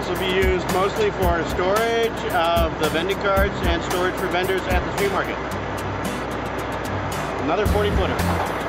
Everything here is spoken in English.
This will be used mostly for storage of the vending carts and storage for vendors at the street market. Another 40 footer.